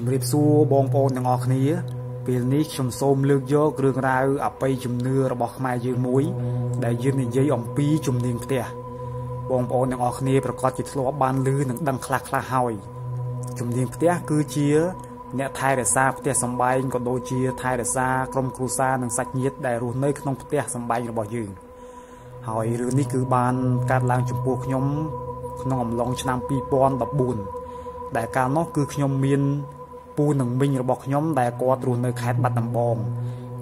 ជម្រាបសួរបងប្អូនទាំងអស់គ្នា ពេលនេះខ្ញុំសូមលើកយករឿងរ៉ាវអបិយជំនឿរបស់ខ្មែរយើងមួយ ដែលយើងនិយាយអំពីជំនាញផ្ទះបងប្អូនទាំងអស់គ្នាប្រកាសជាធ្លាប់បានឮនិងដឹងខ្លះខ្លះហើយជំនាញផ្ទះគឺជា អ្នកថែរក្សាផ្ទះសម្បែងក៏ដូចជាថែរក្សាក្រុមគ្រួសារនិងសាច់ញាតិដែលរស់នៅក្នុងផ្ទះសម្បែងរបស់យើងហើយរឿងនេះគឺបានកើតឡើងចំពោះខ្ញុំ ក្នុងអំឡុងឆ្នាំ2014ដែលកាលនោះគឺខ្ញុំមាន ពូនិងមីងរបស់ខ្ញុំដែលគាត់រស់នៅខេត្តបាត់ដំបង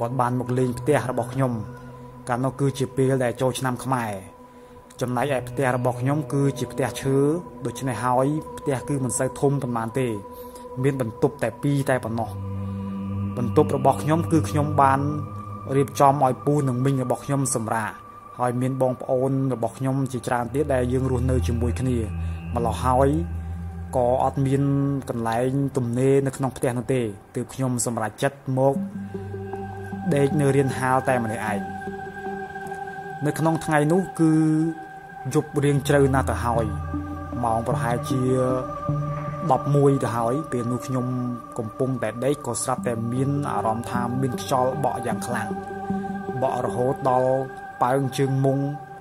គាត់បានមកលេងផ្ទះរបស់ខ្ញុំកាលនោះគឺជាពេលដែលចូលឆ្នាំខ្មែរចំណែកឯផ្ទះរបស់ខ្ញុំគឺជាផ្ទះឈើដូច្នេះហើយផ្ទះគឺមិនសូវធំប៉ុន្មានទេ មានបន្ទប់តែ2តែប៉ុណ្ណោះបន្ទប់របស់ខ្ញុំគឺខ្ញុំបានរៀបចំឲ្យពូនិងមីងរបស់ខ្ញុំសម្រាប់ហើយមានបងប្អូនរបស់ខ្ញុំជាច្រើនទៀតដែលយើងរស់នៅជាមួយគ្នាម្ល៉េះហើយ ក៏អត់មានកន្លែងទំនេរនៅក្នុងផ្ទះនោះទេទើបខ្ញុំសម្រេចចិត្តមកដេកនៅរៀនហាលតែម្នាក់ឯងនៅក្នុងថ្ងៃនោះគឺយប់រៀងជ្រៅណាស់ទៅហើយម៉ោងប្រហែលជា11ទៅហើយពេលនោះខ្ញុំកំពុងតែដេកក៏ស្រាប់តែមានអារម្មណ៍ថាមានខ្យល់បក់យ៉ាងខ្លាំងបក់រហូតដល់ប៉ើងជើងមុង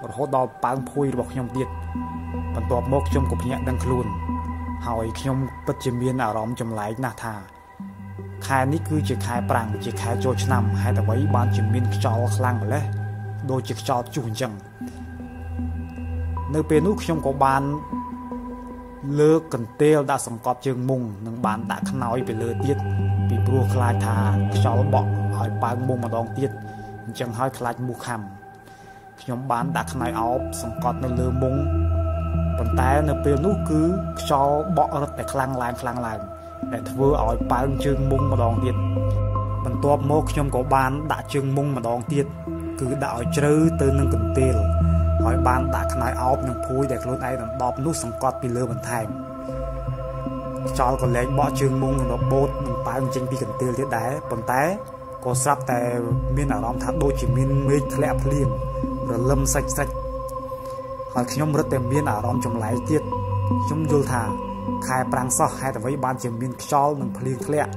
រហូតដល់ប៉ើងភួយរបស់ខ្ញុំទៀតបន្ទាប់មកខ្ញុំក៏ភ្ញាក់ដឹងខ្លួន ហើយខ្ញុំពិតជាមានអារម្មណ៍ចម្លែកណាស់ថា ខែនេះគឺជាខែប្រាំងជាខែចូលឆ្នាំហេតុអ្វីបានជាមានខ្យល់ខ្លាំងម្ល៉េះដូចជាខ្យល់ជុះអញ្ចឹងនៅពេលនោះខ្ញុំក៏បានលើកកន្ទេលដាក់សង្កត់ជើងមុងនិងបានដាក់ខ្នើយទៅលើទៀតពីព្រោះខ្លាចថាខ្យល់បក់ហើយបើកមុងម្ដងទៀតអញ្ចឹងហើយខ្លាចមូសខាំខ្ញុំបានដាក់ខ្នើយអោបសង្កត់នៅលើមុង ប៉ុន្តែនៅពេលនោះគឺខ្យល់បក់រឹតតែខ្លាំងឡើងខ្លាំងឡើងដែលធ្វើឲ្យប៉ើងជើងមុងម្ដងទៀតបន្ទាប់មកខ្ញុំក៏បានដាក់ជើងមុងម្ដងទៀតគឺដាក់ឲ្យជ្រៅទៅនឹងកន្ទេលហើយបានដាក់ខ្នើយអោបនិងភួយដែលខ្លួនឯងដណ្ដប់នោះសង្កត់ពីលើបន្ថែមខ្យល់ក៏លែងបក់ជើងមុងរបូតនិងប៉ើងចេញពីកន្ទេលទៀតដែរប៉ុន្តែក៏ស្រាប់តែមានអារម្មណ៍ថាដូចជាមានមេឃធ្លាក់ភ្លៀងរលឹមសាច់សាច់ ហើយខ្ញុំរឹតតែមានអារម្មណ៍ចម្លែកទៀតខ្ញុំយល់ថាខែប្រាំងសោះហេតុអ្វីបានជាមានខ្យល់និងភ្លៀងធ្លាក់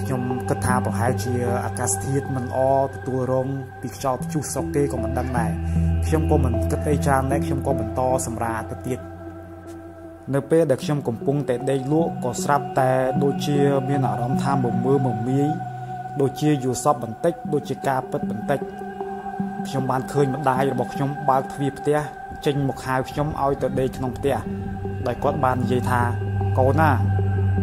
ខ្ញុំគិតថាប្រហែលជាអាកាសធាតុមិនល្អទទួលរងពីខ្យល់ព្យុះស្រុកគេក៏មិនដឹងដែរខ្ញុំក៏មិនគិតអីច្រើនដែរខ្ញុំក៏បន្តសម្រាទៅទៀតនៅពេលដែលខ្ញុំកំពុងតែដេកលក់ក៏ស្រាប់តែដូចជាមានអារម្មណ៍ថាមមើមមាយដូចជាយល់សពបន្តិចដូចជាការពិតបន្តិច ខ្ញុំបានឃើញម្ដាយរបស់ខ្ញុំបើកទ្វារផ្ទះចេញមកហៅខ្ញុំឲ្យទៅដេកក្នុងផ្ទះដោយគាត់បាននិយាយថាកូនណា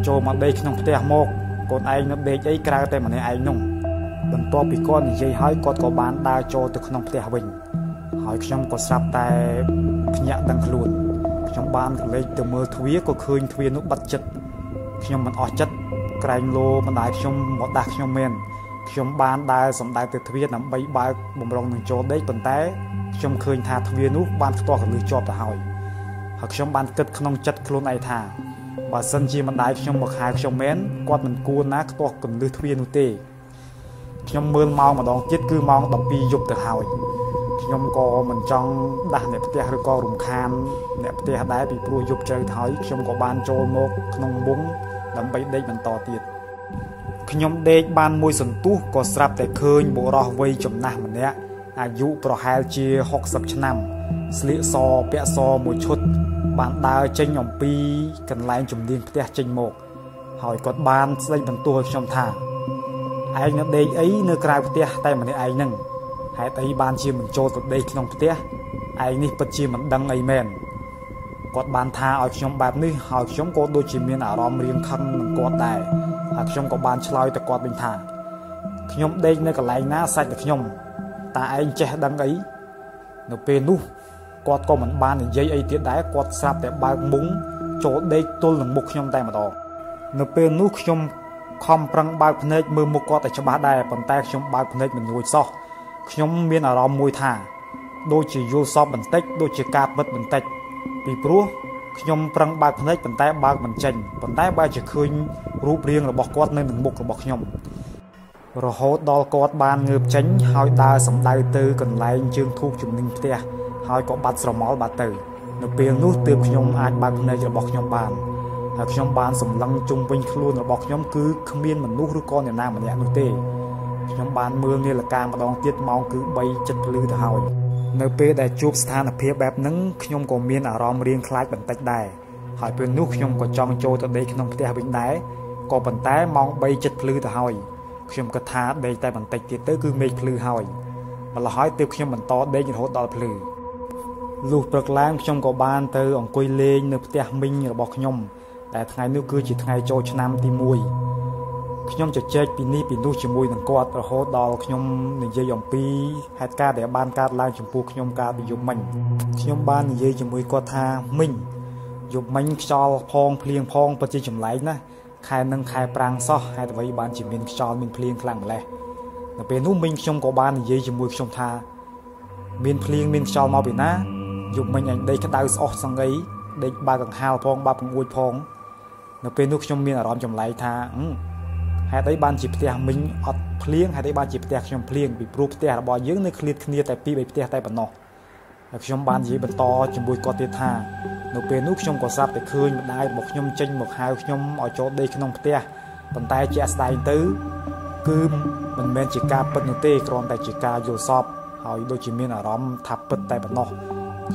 ចូលមកដេកក្នុងផ្ទះមកកូនឯងនៅដេកអីក្រៅតែម្នាក់ឯងនោះបន្ទាប់ពីគាត់និយាយហើយគាត់ក៏បានដើរចូលទៅក្នុងផ្ទះវិញហើយខ្ញុំក៏ស្រាប់តែភ្ញាក់ដឹងខ្លួនខ្ញុំបានកលេចទៅមើលទ្វារក៏ឃើញទ្វារនោះបិទជិតខ្ញុំមិនអស់ចិត្តក្រែងលោម្ដាយខ្ញុំមកដាស់ខ្ញុំមែន ខ្ញុំបានដើរសម្ដៅទៅទ្វារដើម្បីបើកបំរុងនឹងចូលដេកប៉ុន្តែខ្ញុំឃើញថាទ្វារនោះបានផ្ទាស់កលឹះជាប់ទៅហើយហើយខ្ញុំបានគិតក្នុងចិត្តខ្លួនឯងថាបើសិនជាម្ដាយខ្ញុំមកហៅខ្ញុំមែនគាត់មិនគួរណាខ្ទាស់កលឹះទ្វារនោះទេខ្ញុំមើលម៉ោងម្ដងទៀតគឺម៉ោង12យប់ទៅហើយខ្ញុំក៏មិនចង់ដាស់អ្នកផ្ទះឬក៏រំខានអ្នកផ្ទះដែរពីព្រោះយប់ជ្រៅទៅហើយខ្ញុំក៏បានចូលមកក្នុងមុំដើម្បីដេកបន្តទៀត ខ្ញុំដេកបានមួយសន្ទុះក៏ស្រាប់តែឃើញបុរសវ័យចំណាស់ម្នាក់អាយុប្រហែលជា60ឆ្នាំ ស្លៀកសពាក់សមួយឈុត បានដើរចេញអំពី កន្លែងជំនាញផ្ទះចេញមក ហើយគាត់បានស្ដីបន្ទោសឲ្យខ្ញុំថាឯងនៅដេកអីនៅក្រៅផ្ទះតែម្នាក់ឯងនឹងហេតុអីបានជាមិនចូលទៅដេកក្នុងផ្ទះឯងនេះពិតជាមិនដឹងអីមែនគាត់បានថាឲ្យខ្ញុំបែបនេះហើយខ្ញុំក៏ដូចជាមានអារម្មណ៍រៀងខឹងនឹងគាត់ដែរ ហើយខ្ញុំក៏បានឆ្លើយទៅគាត់វិញថាខ្ញុំដេកនៅកន្លែងណាសាច់តែខ្ញុំតើឯងចេះដឹងអីនៅពេលនោះគាត់ក៏មិនបាននិយាយអីទៀតដែរគាត់ស្រាប់តែបើកមុងចូលដេកទល់នឹងមុខខ្ញុំតែម្ដងនៅពេលនោះខ្ញុំខំប្រឹងបើកភ្នែកមើលមុខគាត់ឲ្យច្បាស់ដែរប៉ុន្តែខ្ញុំបើកភ្នែកមិនរួចសោះខ្ញុំមានអារម្មណ៍មួយថាដូចជាយល់សពបន្តិចដូចជាការពិតបន្តិចពីព្រោះខ្ញុំប្រឹងបើកភ្នែកប៉ុន្តែបើកមិនចេញប៉ុន្តែបើជាឃើញ រូបរាងរបស់គាត់នៅនឹងមុខរបស់ខ្ញុំរហូតដល់គាត់បានងើបចេញហើយដើរសម្ដៅទៅកន្លែងជើងធូបជំនិញផ្ទះហើយក៏បាត់ស្រមោលបាត់ទៅនៅពេលនោះទើបខ្ញុំអាចបើកភ្នែករបស់ខ្ញុំបានហើយខ្ញុំបានសម្លឹងជុំវិញខ្លួនរបស់ខ្ញុំគឺគ្មានមនុស្សឬក៏អ្នកណាម្នាក់នោះទេខ្ញុំបានមើលនាឡិកាម្ដងទៀតម៉ោងគឺ3ចិត្តភ្លឺទៅហើយនៅពេលដែលជួបស្ថានភាពបែបហ្នឹងខ្ញុំក៏មានអារម្មណ៍រៀងខ្លាចបន្តិចដែរហើយពេលនោះខ្ញុំក៏ចង់ចូលទៅដេកក្នុងផ្ទះវិញដែរ ក៏ប៉ុន្តែម៉ោង3ចិត្តភ្លឺទៅហើយខ្ញុំគិតថាដេកតែបន្តិចទៀតទៅគឺមេឃភ្លឺហើយម្ល៉េះហើយទើបខ្ញុំបន្តដេករហូតដល់ភ្លឺលុះព្រឹកឡើងខ្ញុំក៏បានទៅអង្គុយលេងនៅផ្ទះមីងរបស់ខ្ញុំតែថ្ងៃនោះគឺជាថ្ងៃចូលឆ្នាំទី1ខ្ញុំជជែកពីនេះពីនោះជាមួយនឹងគាត់រហូតដល់ខ្ញុំនិយាយអំពីហេតុការណ៍ដែលបានកើតឡើងចំពោះខ្ញុំកាលពីយប់មិញខ្ញុំបាននិយាយជាមួយគាត់ថាមីងយប់មិញខ្យល់ផងភ្លៀងផងពិតជាចម្លែកណាស់ ខែនឹងខែប្រាំងសោះហេតុអ្វីបានជាមានខ្យល់មានភ្លៀងខ្លាំងម្ល៉េះនៅពេលនោះមីងខ្ញុំក៏បាននិយាយជាមួយខ្ញុំថា មានភ្លៀងមានខ្យល់មកពីណាយប់មិញអញដេកក្តៅស្អុះសង្អីដេកបើកង្ហាលផងបើកពងួចផង នៅពេលនោះខ្ញុំមានអារម្មណ៍ចម្លែកថាហេតុអីបានជាផ្ទះមីងអត់ភ្លៀងហេតុអីបានជាផ្ទះខ្ញុំភ្លៀងពីព្រោះផ្ទះរបស់យើងនៅឃ្លាតគ្នាតែពីរបីផ្ទះតែប៉ុណ្ណោះហើយខ្ញុំបាននិយាយបន្តជាមួយគាត់ទៀតថា នៅពេលនោះខ្ញុំក៏ស្រាប់តែឃើញម្ដាយរបស់ខ្ញុំចេញមកហៅខ្ញុំឲ្យចូលដេកក្នុងផ្ទះប៉ុន្តែជាក់ស្ដែងទៅ គឺមិនមែនជាការពិតនោះទេគ្រាន់តែជាការយល់សពហើយដូចជាមានអារម្មណ៍ថាពិតតែប៉ុណ្ណោះ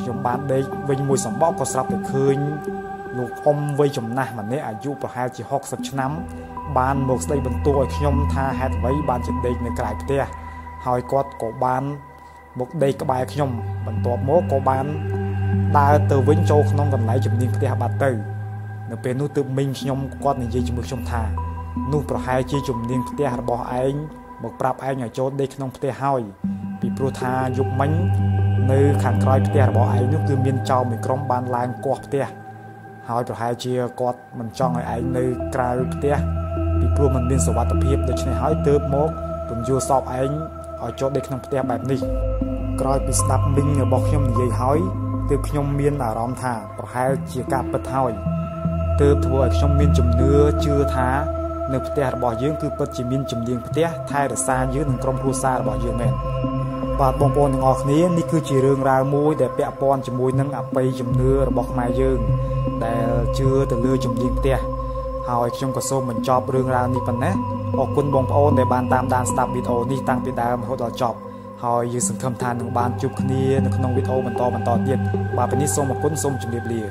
ខ្ញុំបានដេកវិញមួយសម្បកក៏ស្រាប់តែឃើញលោកអ៊ំវ័យចំណាស់ម្នាក់អាយុប្រហែលជា60ឆ្នាំ បានមកស្ដីបន្ទោសឲ្យខ្ញុំថាហេតុអ្វីបានជាដេកនៅក្រៅផ្ទះហើយគាត់ក៏បានមកដេកក្បែរខ្ញុំបន្ទាប់មកក៏បាន ដើរទៅវិញចូលក្នុងកន្លែងជំនាញផ្ទះបាត់ទៅនៅពេលនោះទើបមីងខ្ញុំគាត់និយាយជាមួយខ្ញុំថានោះប្រហែលជាជំនាញផ្ទះរបស់ឯងមកប្រាប់ឯងឲ្យចូលដេកក្នុងផ្ទះហើយពីព្រោះថាយប់មិញនៅខាងក្រោយផ្ទះរបស់ឯងនោះគឺមានចោរមួយក្រុមបានឡើងគាស់ផ្ទះហើយប្រហែលជាគាត់មិនចង់ឲ្យឯងនៅក្រៅផ្ទះពីព្រោះมันមានសុវត្ថិភាពដូច្នេះហើយទើបមកពន្យល់សពឯងឲ្យចូលដេកក្នុងផ្ទះបែបនេះក្រោយពីស្ដាប់មីងរបស់ខ្ញុំនិយាយហើយ ទើបខ្ញុំមានអារម្មណ៍ថាប្រហែលជាការពិតហើយទើបធ្វើឲ្យខ្ញុំមានជំនឿជឿថានៅផ្ទះរបស់យើងគឺពិតជាមានជំនាញផ្ទះថែរក្សាយើងនិងក្រុមគ្រួសាររបស់យើងមែនបាទបងប្អូនទាំងអស់គ្នានេះគឺជារឿងរ៉ាវមួយដែលពាក់ព័ន្ធជាមួយនឹងអបិយជំនឿរបស់ខ្មែរយើងដែលជឿទៅលើជំនាញផ្ទះហើយខ្ញុំក៏សូមបញ្ចប់រឿងរ៉ាវនេះប៉ុណ្ណេះអរគុណបងប្អូនដែលបានតាមដានស្ដាប់វីដេអូនេះតាំងពីដើមរហូតដល់ចប់ ហើយយើងសង្ឃឹមថានឹងបានជួបគ្នានៅក្នុងវីដេអូបន្តបន្តទៀតបាទពេលនេះសូមអរគុណសូមជម្រាបលា